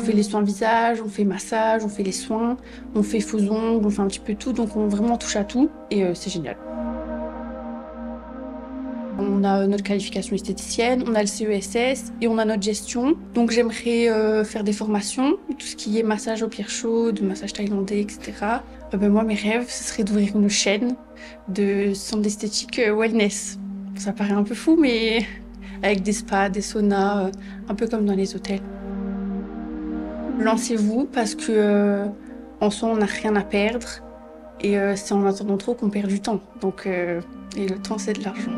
fait les soins visage, on fait massage, on fait les soins, on fait faux ongles, on fait un petit peu tout. Donc on vraiment touche à tout et euh, c'est génial. On a notre qualification esthéticienne, on a le CESS et on a notre gestion. Donc j'aimerais euh, faire des formations, tout ce qui est massage au pierres chaudes, massage thaïlandais, etc. Euh, ben, moi, mes rêves, ce serait d'ouvrir une chaîne de centres d'esthétique wellness. Ça paraît un peu fou, mais avec des spas, des saunas, un peu comme dans les hôtels. Lancez-vous parce que en soi, on n'a rien à perdre et c'est en attendant trop qu'on perd du temps. Donc, et le temps, c'est de l'argent.